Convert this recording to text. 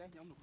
10 nhóm được